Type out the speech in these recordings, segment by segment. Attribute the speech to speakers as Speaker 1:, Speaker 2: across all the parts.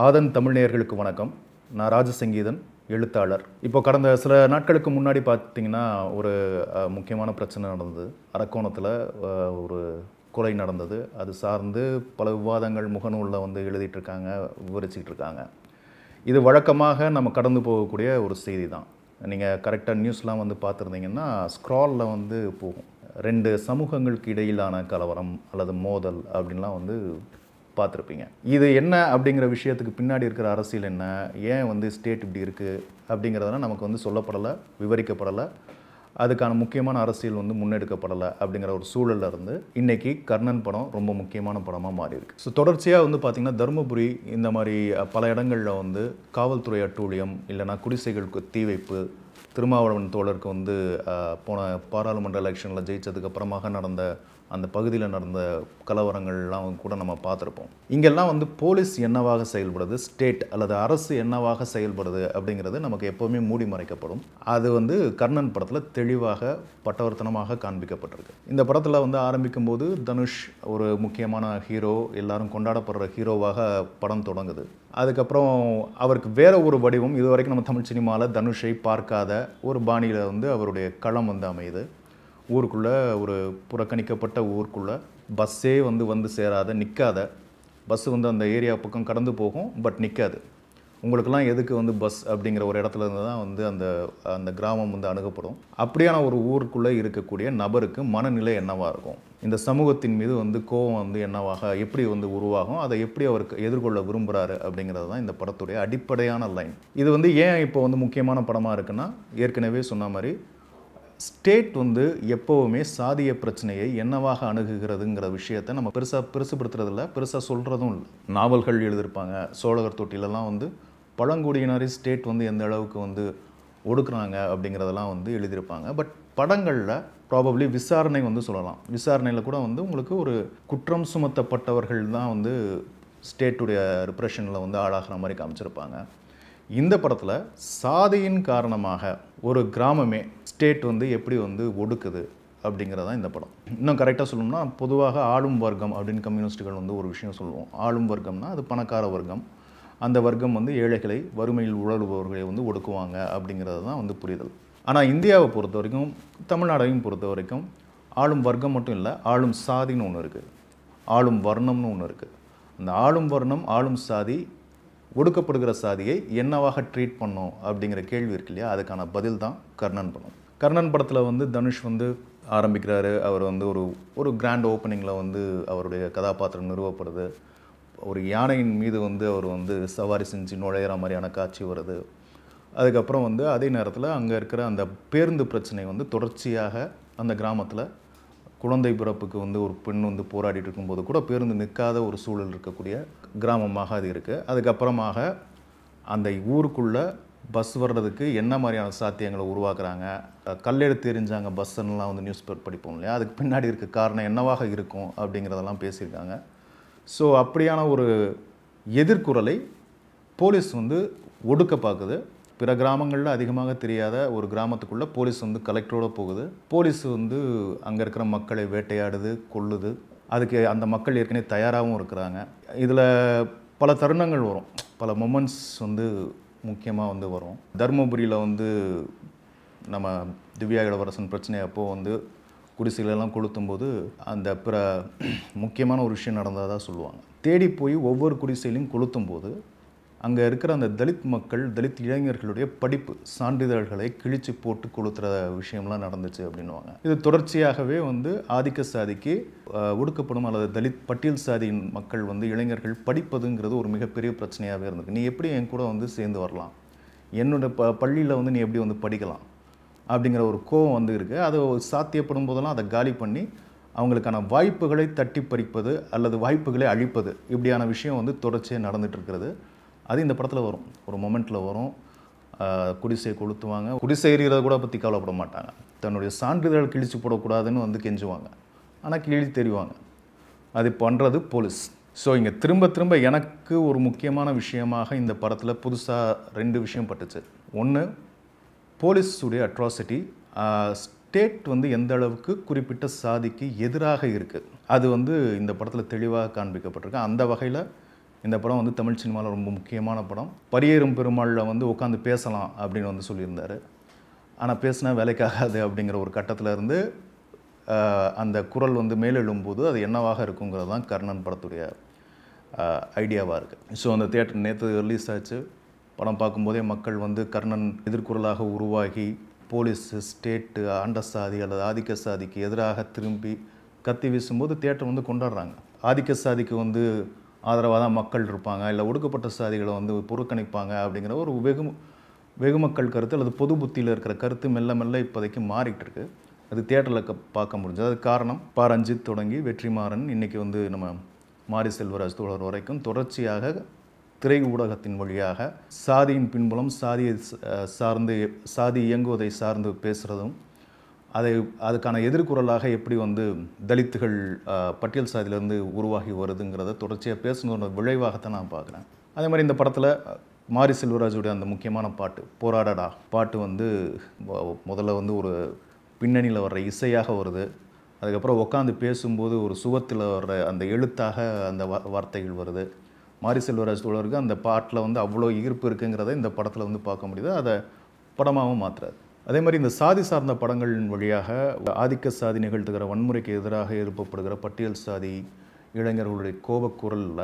Speaker 1: ஆதன் தமிழ்நேயர்களுக்கு வணக்கம். நான் ராஜசங்கீதன் எழுத்தாளர். இப்போ கடந்த சில நாட்களுக்கு முன்னாடி பார்த்தீங்கன்னா ஒரு முக்கியமான பிரச்சனை நடந்தது. அரக்கோணத்தில் ஒரு கொலை நடந்தது. அது சார்ந்து பல விவாதங்கள் முகநூலில் வந்து எழுதிட்டுருக்காங்க விவரிச்சிக்கிட்டு இருக்காங்க இது வழக்கமாக நம்ம கடந்து போகக்கூடிய ஒரு செய்தி தான் நீங்கள் கரெக்டாக நியூஸ்லாம் வந்து பார்த்துருந்தீங்கன்னா ஸ்க்ராலில் வந்து போகும். ரெண்டு சமூகங்களுக்கு இடையிலான கலவரம் அல்லது மோதல் அப்படின்லாம் வந்து பார்த்துருப்பீங்க. இது என்ன அப்படிங்கிற விஷயத்துக்கு பின்னாடி இருக்கிற அரசியல் என்ன? ஏன் வந்து ஸ்டேட் இப்படி இருக்குது அப்படிங்கிறதெல்லாம் நமக்கு வந்து சொல்லப்படலை விவரிக்கப்படலை. அதுக்கான முக்கியமான அரசியல் வந்து முன்னெடுக்கப்படலை அப்படிங்கிற ஒரு சூழல்ல இருந்து இன்னைக்கு கர்ணன் படம் ரொம்ப முக்கியமான படமாக மாறி இருக்கு ஸோ தொடர்ச்சியாக வந்து பார்த்திங்கன்னா தருமபுரி இந்த மாதிரி பல இடங்களில் வந்து காவல்துறை அட்டூழியம் இல்லைன்னா குடிசைகளுக்கு தீ வைப்பு திருமாவளவன் தோழருக்கு வந்து போன பாராளுமன்ற எலெக்ஷனில் ஜெயித்ததுக்கு அப்புறமாக நடந்த அந்த பகுதியில் நடந்த கலவரங்கள்லாம் கூட நம்ம பார்த்துருப்போம். இங்கெல்லாம் வந்து போலீஸ் என்னவாக செயல்படுது? ஸ்டேட் அல்லது அரசு என்னவாக செயல்படுது? அப்படிங்கிறது நமக்கு எப்போவுமே மூடி மறைக்கப்படும். அது வந்து கர்ணன் படத்தில் தெளிவாக பட்டவர்த்தனமாக காண்பிக்கப்பட்டிருக்கு. இந்த படத்தில் வந்து ஆரம்பிக்கும் போது தனுஷ் ஒரு முக்கியமான ஹீரோ எல்லாரும் கொண்டாடப்படுற ஹீரோவாக படம் தொடங்குது. அதுக்கப்புறம் அவருக்கு வேற ஒரு வடிவம் இது வரைக்கும் நம்ம தமிழ் சினிமாவில் தனுஷை பார்க்காத ஒரு பாணியில் வந்து அவருடைய களம் வந்து அமையுது. ஊருக்குள்ளே ஒரு புறக்கணிக்கப்பட்ட ஊருக்குள்ளே பஸ்ஸே வந்து வந்து சேராத நிற்காத பஸ் வந்து அந்த ஏரியா பக்கம் கடந்து போகும் பட் நிற்காது உங்களுக்கெல்லாம் எதுக்கு வந்து பஸ் அப்படிங்கிற ஒரு இடத்துல இருந்து தான் வந்து அந்த அந்த கிராமம் வந்து அணுகப்படும். அப்படியான ஒரு ஊருக்குள்ளே இருக்கக்கூடிய நபருக்கு மனநிலை என்னவாக இருக்கும்? இந்த சமூகத்தின் மீது வந்து கோபம் வந்து என்னவாக எப்படி வந்து உருவாகும்? அதை எப்படி அவருக்கு எதிர்கொள்ள விரும்புகிறாரு அப்படிங்கிறது தான் இந்த படத்துடைய அடிப்படையான லைன் இது வந்து ஏன் இப்போ வந்து முக்கியமான படமாக இருக்குன்னா ஏற்கனவே சொன்ன மாதிரி ஸ்டேட் வந்து எப்போவுமே சாதிய பிரச்சனையை என்னவாக அணுகுகிறதுங்கிற விஷயத்தை நம்ம பெருசாக பெருசுப்படுத்துறதில்ல பெருசாக சொல்கிறதும் இல்லை. நாவல்கள் எழுதியிருப்பாங்க. சோழகர் தொட்டிலெல்லாம் வந்து பழங்குடியினரை ஸ்டேட் வந்து எந்த அளவுக்கு வந்து ஒடுக்குறாங்க அப்படிங்கிறதெல்லாம் வந்து எழுதியிருப்பாங்க. பட் படங்களில் ப்ராபப்ளி விசாரணை வந்து சொல்லலாம். விசாரணையில் கூட வந்து உங்களுக்கு ஒரு குற்றம் சுமத்தப்பட்டவர்கள் தான் வந்து ஸ்டேட்டுடைய ரிப்ரெஷனில் வந்து ஆளாகிற மாதிரி காமிச்சிருப்பாங்க. இந்த படத்தில் சாதியின் காரணமாக ஒரு கிராமமே ஸ்டேட் வந்து எப்படி வந்து ஒடுக்குது அப்படிங்கிறது தான் இந்த படம். இன்னும் கரெக்டாக சொல்லணும்னா பொதுவாக ஆளும் வர்க்கம் அப்படின்னு கம்யூனிஸ்ட்டுகள் வந்து ஒரு விஷயம் சொல்லுவோம். ஆளும் வர்க்கம்னா அது பணக்கார வர்க்கம். அந்த வர்க்கம் வந்து ஏழைகளை வறுமையில் உழறுபவர்களை வந்து ஒடுக்குவாங்க அப்படிங்கிறது தான் வந்து புரிதல். ஆனால் இந்தியாவை பொறுத்த வரைக்கும் தமிழ்நாடையும் பொறுத்த வரைக்கும் ஆளும் வர்க்கம் மட்டும் இல்லை ஆளும் சாதின்னு ஒன்று இருக்குது ஆளும் வர்ணம்னு ஒன்று இருக்குது அந்த ஆளும் வர்ணம் ஆளும் சாதி ஒடுக்கப்படுகிற சாதியை என்னவாக ட்ரீட் பண்ணோம் அப்படிங்கிற கேள்வி இருக்கு இல்லையா? அதுக்கான பதில் தான் கர்ணன் படம். கர்ணன் படத்தில் வந்து தனுஷ் வந்து ஆரம்பிக்கிறாரு. அவர் வந்து ஒரு ஒரு கிராண்ட் ஓப்பனிங்கில் வந்து அவருடைய கதாபாத்திரம் நிறுவப்படுது. ஒரு யானையின் மீது வந்து அவர் வந்து சவாரி செஞ்சு நுழையிற மாதிரியான காட்சி வருது. அதுக்கப்புறம் வந்து அதே நேரத்தில் அங்கே இருக்கிற அந்த பேருந்து பிரச்சனை வந்து தொடர்ச்சியாக அந்த கிராமத்தில் குழந்தை பிறப்புக்கு வந்து ஒரு பெண் வந்து போராடிட்டு இருக்கும்போது கூட பேருந்து நிற்காத ஒரு சூழல் இருக்கக்கூடிய கிராமமாக அது இருக்குது அதுக்கப்புறமாக அந்த ஊருக்குள்ளே பஸ் வர்றதுக்கு என்ன மாதிரியான சாத்தியங்களை உருவாக்குறாங்க? கல்லெடுத்து எரிஞ்சாங்க பஸ்ஸுன்னெலாம் வந்து நியூஸ் பேப்பர் படிப்போம் இல்லையா? அதுக்கு பின்னாடி இருக்க காரணம் என்னவாக இருக்கும் அப்படிங்கிறதெல்லாம் பேசியிருக்காங்க. ஸோ அப்படியான ஒரு எதிர்குரலை போலீஸ் வந்து ஒடுக்க பார்க்குது. பிற கிராமங்களில் அதிகமாக தெரியாத ஒரு கிராமத்துக்குள்ளே போலீஸ் வந்து கலெக்டரோடு போகுது. போலீஸ் வந்து அங்கே இருக்கிற மக்களை வேட்டையாடுது கொல்லுது. அதுக்கு அந்த மக்கள் ஏற்கனவே தயாராகவும் இருக்கிறாங்க. இதில் பல தருணங்கள் வரும். பல மொமெண்ட்ஸ் வந்து முக்கியமாக வந்து வரும். தருமபுரியில் வந்து நம்ம திவ்யா இளவரசன் பிரச்சனை அப்போது வந்து குடிசைகளெல்லாம் கொளுத்தும்போது அந்த பிற முக்கியமான ஒரு விஷயம் நடந்ததாக சொல்லுவாங்க. தேடி போய் ஒவ்வொரு குடிசையிலையும் கொளுத்தும் போது அங்கே இருக்கிற அந்த தலித் மக்கள் தலித் இளைஞர்களுடைய படிப்பு சான்றிதழ்களை கிழிச்சு போட்டு கொளுத்துற விஷயம்லாம் நடந்துச்சு அப்படின்னுவாங்க. இது தொடர்ச்சியாகவே வந்து ஆதிக்க சாதிக்கு ஒடுக்கப்படும் அல்லது தலித் பட்டியல் சாதியின் மக்கள் வந்து இளைஞர்கள் படிப்பதுங்கிறது ஒரு மிகப்பெரிய பிரச்சனையாகவே இருந்திருக்கு. நீ எப்படி என் கூட வந்து சேர்ந்து வரலாம்? என்னோட ப பள்ளியில் வந்து நீ எப்படி வந்து படிக்கலாம்? அப்படிங்கிற ஒரு கோவம் வந்து இருக்குது அது சாத்தியப்படும் போதெல்லாம் அதை காலி பண்ணி அவங்களுக்கான வாய்ப்புகளை தட்டி பறிப்பது அல்லது வாய்ப்புகளை அழிப்பது இப்படியான விஷயம் வந்து தொடர்ச்சியாக நடந்துகிட்ருக்கிறது இருக்கிறது. அது இந்த படத்தில் வரும். ஒரு மொமெண்ட்டில் வரும். குடிசையை கொளுத்துவாங்க. குடிசை எறிகிறத கூட பற்றி கவலைப்பட மாட்டாங்க. தன்னுடைய சான்றிதழ் கிழிச்சு போடக்கூடாதுன்னு வந்து கெஞ்சுவாங்க. ஆனால் கிழி தெரிவாங்க. அது பண்ணுறது போலீஸ். ஸோ இங்கே திரும்ப திரும்ப எனக்கு ஒரு முக்கியமான விஷயமாக இந்த படத்தில் புதுசாக ரெண்டு விஷயம் பட்டுச்சு. ஒன்று போலீஸுடைய அட்ராசிட்டி ஸ்டேட் வந்து எந்த அளவுக்கு குறிப்பிட்ட சாதிக்கு எதிராக இருக்குது அது வந்து இந்த படத்தில் தெளிவாக காண்பிக்கப்பட்டிருக்கு. அந்த வகையில் இந்த படம் வந்து தமிழ் சினிமாவில் ரொம்ப முக்கியமான படம். பரியேறும் பெருமாளில் வந்து உட்காந்து பேசலாம் அப்படின்னு வந்து சொல்லியிருந்தார். ஆனால் பேசினா வேலைக்காகாது அப்படிங்கிற ஒரு கட்டத்தில் இருந்து அந்த குரல் வந்து மேலெழும்போது அது என்னவாக இருக்குங்கிறது தான் கர்ணன் படத்துடைய ஐடியாவாக இருக்குது ஸோ அந்த தியேட்டர் நேற்று ரிலீஸ் ஆச்சு. படம் பார்க்கும்போதே மக்கள் வந்து கர்ணன் எதிர்குரலாக உருவாகி போலீஸ் ஸ்டேட்டு ஆண்ட சாதி அல்லது ஆதிக்க சாதிக்கு எதிராக திரும்பி கத்தி வீசும்போது தேட்டர் வந்து கொண்டாடுறாங்க. ஆதிக்க சாதிக்கு வந்து ஆதரவாக தான் மக்கள் இருப்பாங்க இல்லை ஒடுக்கப்பட்ட சாதிகளை வந்து புறக்கணிப்பாங்க அப்படிங்கிற ஒரு வெகு வெகுமக்கள் கருத்து அல்லது பொது புத்தியில் இருக்கிற கருத்து மெல்ல மெல்ல இப்போதைக்கு மாறிட்டு இருக்கு. அது தேட்டரில் க பார்க்க முடிஞ்சது. அது காரணம் பா. ரஞ்சித் தொடங்கி வெற்றிமாறன் இன்றைக்கி வந்து நம்ம மாரி செல்வராஜ் தோழர் வரைக்கும் தொடர்ச்சியாக திரை ஊடகத்தின் வழியாக சாதியின் பின்புலம் சாதியை சார்ந்து சாதி இயங்குவதை சார்ந்து பேசுகிறதும் அதை அதுக்கான எதிர்குரலாக எப்படி வந்து தலித்துகள் பட்டியல் சாதியிலேருந்து உருவாகி வருதுங்கிறத தொடர்ச்சியாக பேசணுன்ற விளைவாகத்தான் நான் பார்க்குறேன். அதே மாதிரி இந்த படத்தில் மாரி செல்வராஜுடைய அந்த முக்கியமான பாட்டு போராடடா பாட்டு வந்து முதல்ல வந்து ஒரு பின்னணியில் வர்ற இசையாக வருது. அதுக்கப்புறம் உட்காந்து பேசும்போது ஒரு சுவத்தில் வர்ற அந்த எழுத்தாக அந்த வார்த்தைகள் வருது. மாரி செல்வராஜ் தோழருக்கு அந்த பாட்டில் வந்து அவ்வளோ ஈர்ப்பு இருக்குங்கிறத இந்த படத்தில் வந்து பார்க்க முடியுது. அதை படமாகவும் மாற்றுறாரு அதே மாதிரி இந்த சாதி சார்ந்த படங்களின் வழியாக ஆதிக்க சாதி நிகழ்த்துகிற வன்முறைக்கு எதிராக எழுப்பப்படுகிற பட்டியல் சாதி இளைஞர்களுடைய கோபக்குரலில்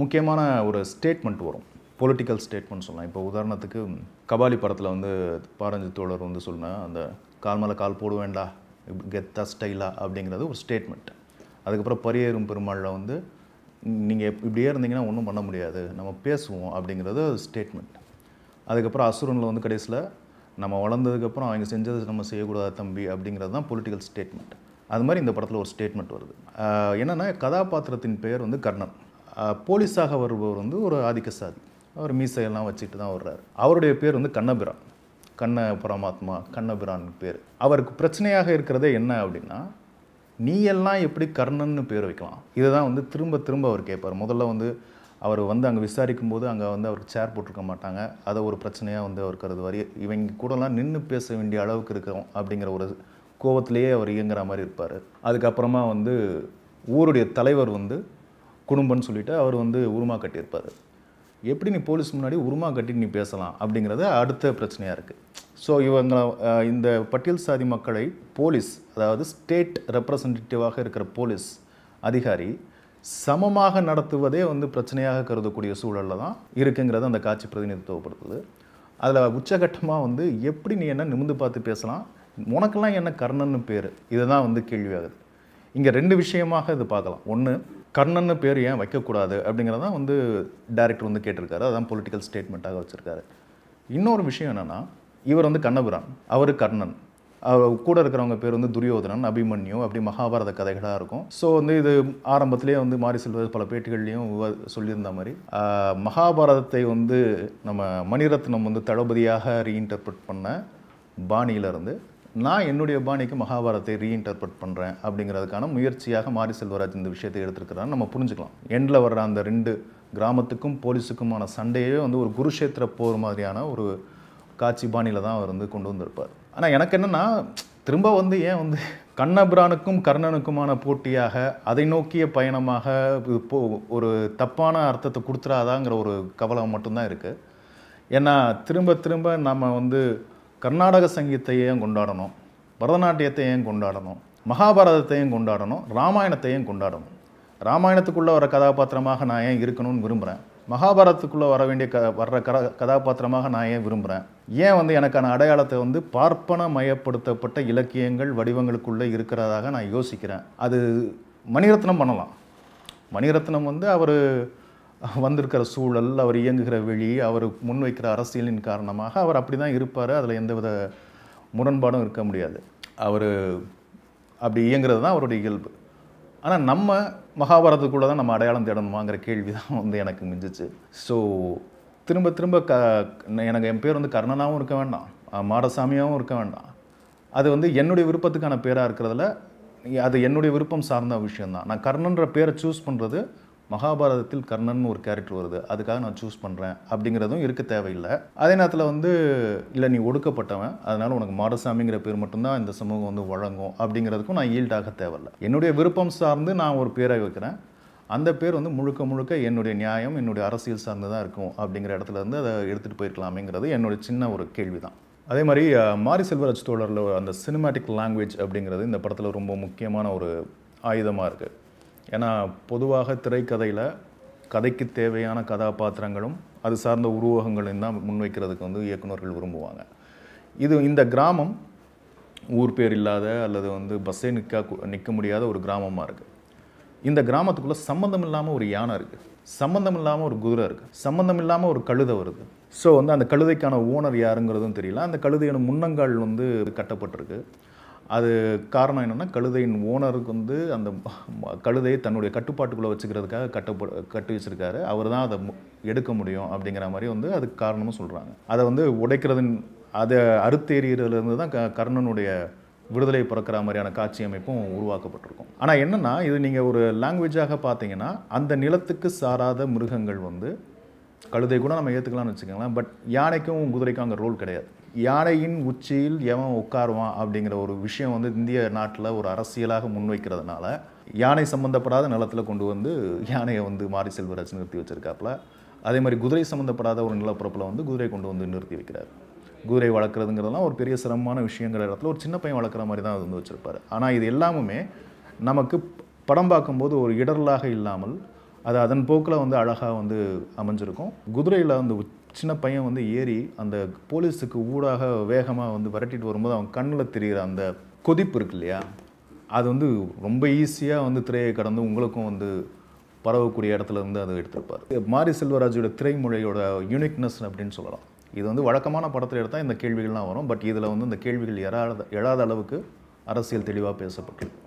Speaker 1: முக்கியமான ஒரு ஸ்டேட்மெண்ட் வரும். பொலிட்டிக்கல் ஸ்டேட்மெண்ட் சொல்லலாம். இப்போ உதாரணத்துக்கு கபாலி படத்தில் வந்து பாரஞ்சு தோழர் வந்து சொன்ன அந்த கால் மேலே கால் போடுவேண்டா கெத்தா ஸ்டைலா அப்படிங்கிறது ஒரு ஸ்டேட்மெண்ட் அதுக்கப்புறம் பரியேறும் பெருமாளில் வந்து நீங்கள் இப்படியே இருந்தீங்கன்னா ஒன்றும் பண்ண முடியாது நம்ம பேசுவோம் அப்படிங்கிறது ஸ்டேட்மெண்ட் அதுக்கப்புறம் அசுரனில் வந்து கடைசியில் நம்ம வளர்ந்ததுக்கப்புறம் அவங்க செஞ்சது நம்ம செய்யக்கூடாது தம்பி அப்படிங்கிறது தான் பொலிட்டிக்கல் ஸ்டேட்மெண்ட் அது மாதிரி இந்த படத்தில் ஒரு ஸ்டேட்மெண்ட் வருது. என்னென்னா என்னன்னா கதாபாத்திரத்தின் பெயர் வந்து கர்ணன். போலீஸாக வருபவர் வந்து ஒரு ஆதிக்க சாதி அவர் மீசையெல்லாம் வச்சுட்டு தான் வர்றாரு. அவருடைய பேர் வந்து கண்ணபிரான். கண்ண பரமாத்மா கண்ணபிரான் பேர். அவருக்கு பிரச்சனையாக இருக்கிறதே என்ன அப்படின்னா நீ எல்லாம் எப்படி கர்ணன்னு பேர் வைக்கலாம். இதை தான் வந்து திரும்ப திரும்ப அவர் கேட்பார். முதல்ல வந்து அவர் வந்து அங்கே விசாரிக்கும் போது அங்கே வந்து அவருக்கு சேர் போட்டிருக்க மாட்டாங்க. அதை ஒரு பிரச்சனையாக வந்து அவர் கருதுவார். இவங்க கூடலாம் நின்று பேச வேண்டிய அளவுக்கு இருக்கிறோம் அப்படிங்கிற ஒரு கோவத்திலேயே அவர் இயங்குற மாதிரி இருப்பார். அதுக்கப்புறமா வந்து ஊருடைய தலைவர் வந்து குடும்பம்னு சொல்லிட்டு அவர் வந்து உருமா கட்டியிருப்பார். எப்படி நீ போலீஸ் முன்னாடி உருமா கட்டி நீ பேசலாம் அப்படிங்கிறது அடுத்த பிரச்சனையாக இருக்குது ஸோ இவங்க இந்த பட்டியல் சாதி மக்களை போலீஸ் அதாவது ஸ்டேட் ரெப்ரசன்டேட்டிவாக இருக்கிற போலீஸ் அதிகாரி சமமாக நடத்துவதே வந்து பிரச்சனையாக கருதக்கூடிய சூழலில் தான் இருக்குங்கிறத அந்த காட்சி பிரதிநிதித்துவப்படுத்துது. அதில் உச்சகட்டமாக வந்து எப்படி நீ என்ன நிமிந்து பார்த்து பேசலாம்? உனக்கெல்லாம் என்ன கர்ணன்னு பேர்? இதுதான் வந்து கேள்வியாகுது. இங்கே ரெண்டு விஷயமாக இது பார்க்கலாம். ஒன்று கர்ணன்னு பேர் ஏன் வைக்கக்கூடாது அப்படிங்கிறதான் வந்து டைரக்டர் வந்து கேட்டிருக்காரு. அதான் பொலிட்டிக்கல் ஸ்டேட்மெண்ட்டாக வச்சுருக்காரு. இன்னொரு விஷயம் என்னென்னா இவர் வந்து கண்ணபுரான். அவர் கர்ணன். கூட இருக்கிறவங்க பேர் வந்து துரியோதனன் அபிமன்யு அப்படி மகாபாரத கதைகளாக இருக்கும். ஸோ வந்து இது ஆரம்பத்திலே வந்து மாறி செல்வது பல பேட்டிகள்லையும் சொல்லியிருந்த மாதிரி. மகாபாரதத்தை வந்து நம்ம மணிரத்னம் வந்து தளபதியாக ரீஇன்டர்பிரட் பண்ண பாணியிலிருந்து நான் என்னுடைய பாணிக்கு மகாபாரத்தை ரீஇன்டர்பிரட் பண்ணுறேன் அப்படிங்கிறதுக்கான முயற்சியாக மாரி செல்வராஜ் இந்த விஷயத்தை எடுத்திருக்கிறான்னு நம்ம புரிஞ்சுக்கலாம். எண்டில் வர்ற அந்த ரெண்டு கிராமத்துக்கும் போலீஸுக்குமான சண்டையே வந்து ஒரு குருஷேத்திர போர் மாதிரியான ஒரு காட்சி பாணியில் தான் அவர் வந்து கொண்டு வந்திருப்பார். ஆனால் எனக்கு என்னென்னா திரும்ப வந்து ஏன் வந்து கண்ணபிரானுக்கும் கர்ணனுக்குமான போட்டியாக அதை நோக்கிய பயணமாக இப்போ ஒரு தப்பான அர்த்தத்தை கொடுத்துறாதாங்கிற ஒரு கவலை மட்டும்தான் இருக்குது ஏன்னா திரும்ப திரும்ப நம்ம வந்து கர்நாடக சங்கீதத்தை ஏன் கொண்டாடணும்? பரதநாட்டியத்தை ஏன் கொண்டாடணும்? மகாபாரதத்தையும் கொண்டாடணும்? ராமாயணத்தையும் கொண்டாடணும்? ராமாயணத்துக்குள்ளே வர கதாபாத்திரமாக நான் ஏன் இருக்கணும்னு விரும்புகிறேன் மகாபாரதத்துக்குள்ளே வர வேண்டிய க வர்ற கர கதாபாத்திரமாக நான் ஏன் விரும்புகிறேன் ஏன் வந்து எனக்கான அடையாளத்தை வந்து பார்ப்பன மயப்படுத்தப்பட்ட இலக்கியங்கள் வடிவங்களுக்குள்ளே இருக்கிறதாக நான் யோசிக்கிறேன். அது மணிரத்னம் பண்ணலாம். மணிரத்னம் வந்து அவர் வந்திருக்கிற சூழல் அவர் இயங்குகிற வெளி அவர் முன்வைக்கிற அரசியலின் காரணமாக அவர் அப்படி தான் இருப்பார். அதில் எந்தவித முரண்பாடும் இருக்க முடியாது. அவர் அப்படி இயங்குறது தான் அவருடைய இயல்பு. ஆனால் நம்ம மகாபாரதத்துக்குள்ளே தான் நம்ம அடையாளம் தேடணுமாங்கிற கேள்வி தான் வந்து எனக்கு மிஞ்சிச்சு. ஸோ திரும்ப திரும்ப க எனக்கு என் பேர் வந்து கர்ணனாகவும் இருக்க வேண்டாம். மாடசாமியாகவும் இருக்க வேண்டாம். அது வந்து என்னுடைய விருப்பத்துக்கான பேராக இருக்கிறதுல அது என்னுடைய விருப்பம் சார்ந்த விஷயந்தான் நான் கர்ணன்ற பேரை சூஸ் பண்ணுறது மகாபாரதத்தில் கர்ணன் ஒரு கேரக்டர் வருது. அதுக்காக நான் சூஸ் பண்ணுறேன் அப்படிங்கிறதும் இருக்க தேவையில்லை. அதே நேரத்தில் வந்து இல்லை நீ ஒடுக்கப்பட்டவன். அதனால் உனக்கு மாடசாமிங்கிற பேர் மட்டும்தான் இந்த சமூகம் வந்து வழங்கும். அப்படிங்கிறதுக்கும் நான் ஈல்டாக தேவையில்லை. என்னுடைய விருப்பம் சார்ந்து நான் ஒரு பேரை வைக்கிறேன். அந்த பேர் வந்து முழுக்க முழுக்க என்னுடைய நியாயம் என்னுடைய அரசியல் சார்ந்து தான் இருக்கும் அப்படிங்கிற இடத்துல இருந்து அதை எடுத்துகிட்டு போயிருக்கலாமேங்கிறது என்னோட சின்ன ஒரு கேள்வி தான் அதே மாதிரி மாரி செல்வராஜ் தோழரில் அந்த சினிமேட்டிக் லாங்குவேஜ் அப்படிங்கிறது இந்த படத்தில் ரொம்ப முக்கியமான ஒரு ஆயுதமாக இருக்குது ஏன்னா பொதுவாக திரைக்கதையில் கதைக்கு தேவையான கதாபாத்திரங்களும் அது சார்ந்த உருவகங்களையும் தான் முன்வைக்கிறதுக்கு வந்து இயக்குனர்கள் விரும்புவாங்க. இது இந்த கிராமம் ஊர் பேர் இல்லாத அல்லது வந்து பஸ்ஸே நிற்க நிற்க முடியாத ஒரு கிராமமாக இருக்குது இந்த கிராமத்துக்குள்ளே சம்மந்தம் இல்லாமல் ஒரு யானை இருக்குது சம்மந்தம் இல்லாமல் ஒரு குதிரை இருக்குது சம்மந்தம் இல்லாமல் ஒரு கழுதை வருது. ஸோ வந்து அந்த கழுதைக்கான ஓனர் யாருங்கிறதும் தெரியல. அந்த கழுதையோட முன்னங்கால் வந்து கட்டப்பட்டிருக்கு. அது காரணம் என்னென்னா கழுதையின் ஓனருக்கு வந்து அந்த கழுதையை தன்னுடைய கட்டுப்பாட்டுக்குள்ளே வச்சுக்கிறதுக்காக கட்டப்ப கட்டி வச்சுருக்காரு. அவர் தான் அதை மு- எடுக்க முடியும் அப்படிங்கிற மாதிரி வந்து அதுக்கு காரணமும் சொல்கிறாங்க அதை வந்து உடைக்கிறதின் அதை அறுத்தேறியதுலேருந்து தான் க கர்ணனுடைய விடுதலை பிறக்கிற மாதிரியான காட்சி அமைப்பும் உருவாக்கப்பட்டிருக்கும். ஆனால் என்னென்னா இது நீங்கள் ஒரு லாங்குவேஜாக பார்த்தீங்கன்னா அந்த நிலத்துக்கு சாராத மிருகங்கள் வந்து கழுதை கூட நம்ம ஏற்றுக்கலாம்னு வச்சுக்கோங்களேன் பட் யானைக்கும் குதிரைக்கும் அங்கே ரோல் கிடையாது. யானையின் உச்சியில் எவன் உட்காருவான் அப்படிங்கிற ஒரு விஷயம் வந்து இந்திய நாட்டில் ஒரு அரசியலாக முன்வைக்கிறதுனால யானை சம்மந்தப்படாத நிலத்தில் கொண்டு வந்து யானையை வந்து மாரி செல்வராஜ் நிறுத்தி வச்சிருக்காப்புல. அதே மாதிரி குதிரை சம்மந்தப்படாத ஒரு நிலப்பரப்பில் வந்து குதிரை கொண்டு வந்து நிறுத்தி வைக்கிறார். குதிரை வளர்க்குறதுங்கிறதெல்லாம் ஒரு பெரிய சிரமமான விஷயங்கிற இடத்துல ஒரு சின்ன பையன் வளர்க்குற மாதிரி தான் அது வந்து வச்சுருப்பாரு. ஆனால் இது எல்லாமுமே நமக்கு படம் பார்க்கும்போது ஒரு இடரலாக இல்லாமல் அது அதன் போக்கில் வந்து அழகாக வந்து அமைஞ்சிருக்கும். குதிரையில் அந்த சின்ன பையன் வந்து ஏறி அந்த போலீஸுக்கு ஊடாக வேகமாக வந்து விரட்டிட்டு வரும்போது அவன் கண்ணில் தெரிகிற அந்த கொதிப்பு இருக்கு இல்லையா? அது வந்து ரொம்ப ஈஸியாக வந்து திரையை கடந்து உங்களுக்கும் வந்து பரவக்கூடிய இடத்துல இருந்து அதை எடுத்திருப்பார். மாரி செல்வராஜோட திரைமொழியோட யூனிக்னஸ் அப்படின்னு சொல்லலாம். இது வந்து வழக்கமான படத்தில் எடுத்தால் இந்த கேள்விகள்லாம் வரும். பட் இதில் வந்து இந்த கேள்விகள் எழாத எழாத அளவுக்கு அரசியல் தெளிவாக பேசப்பட்டிருக்கு.